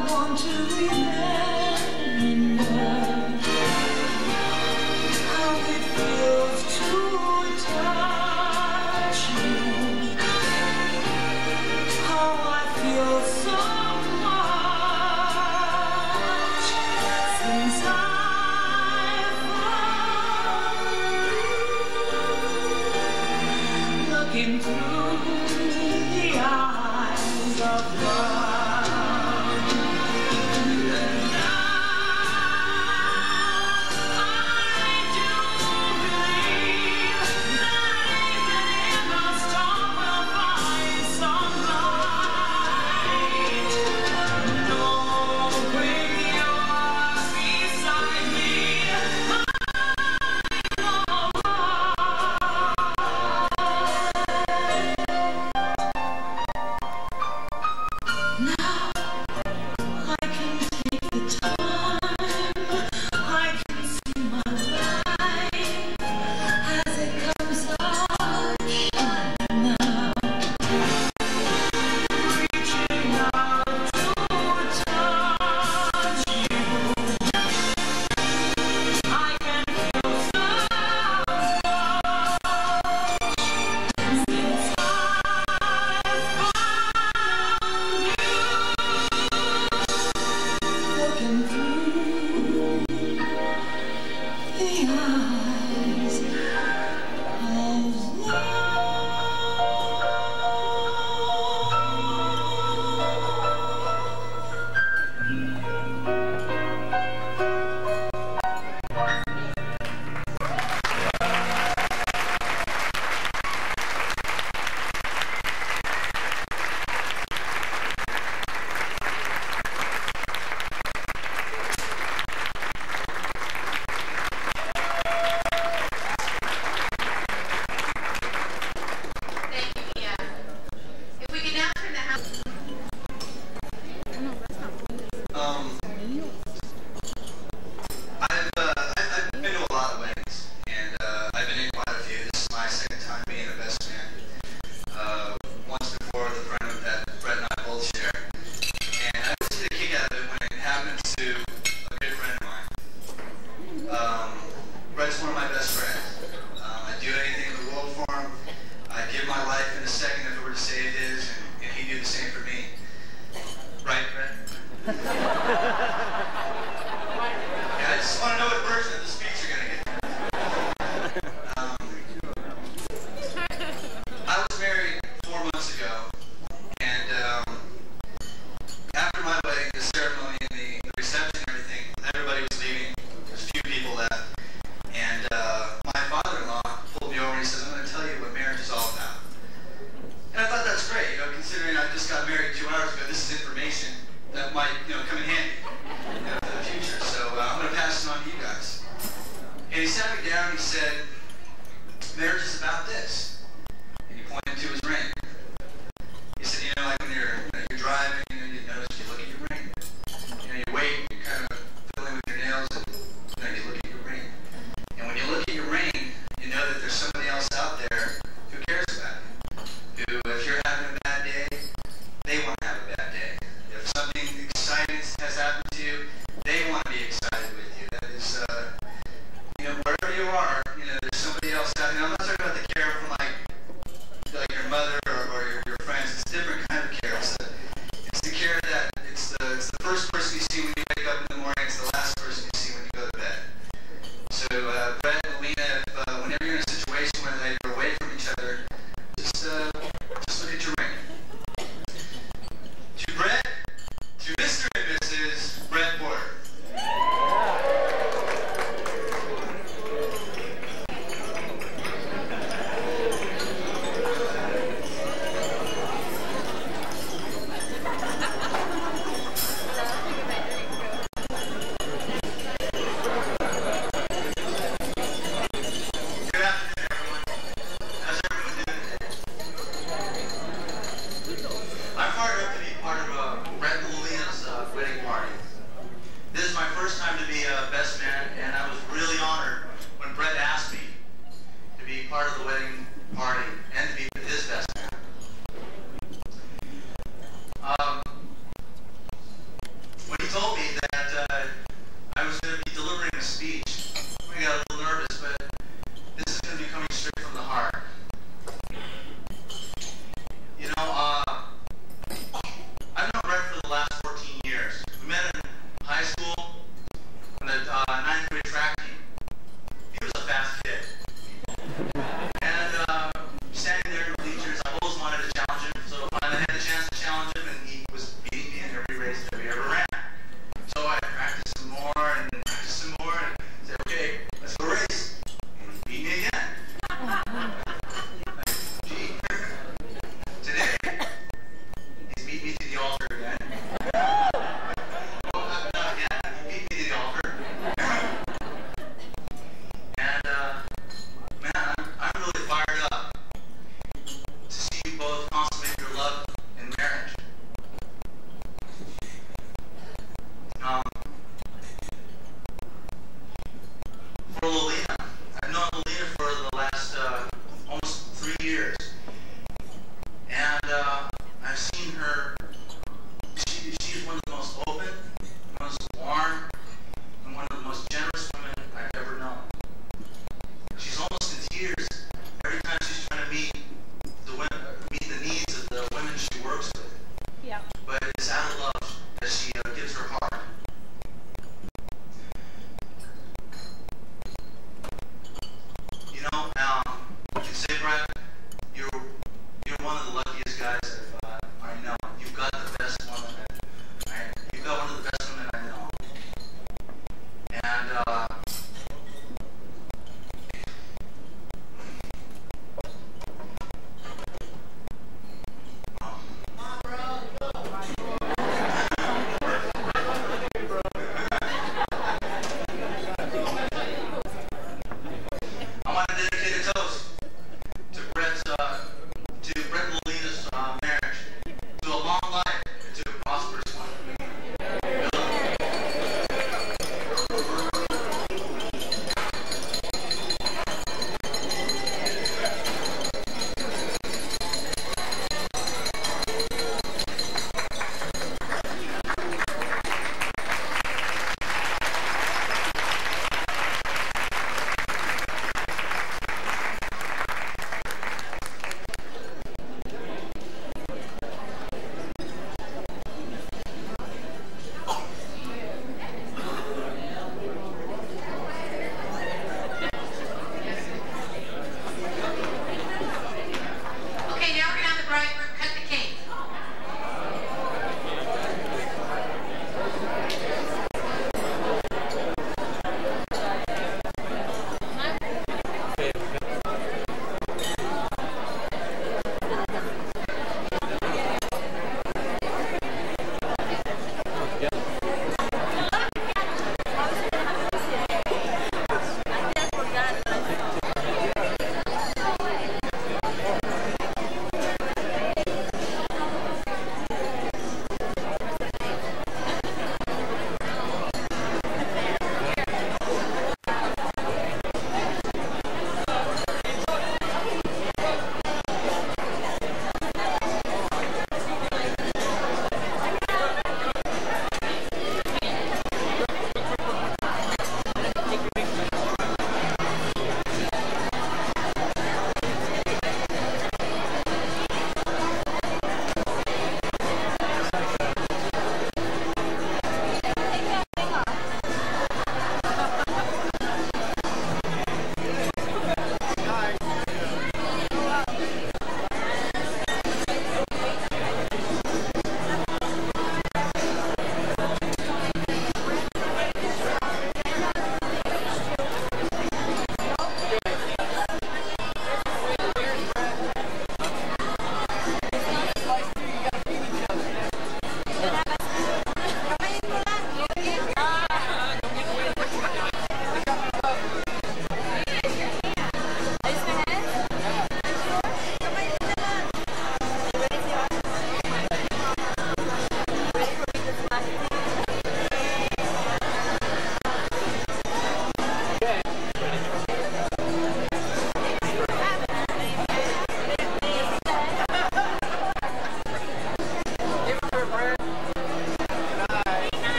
want to be. Sat me down. He said,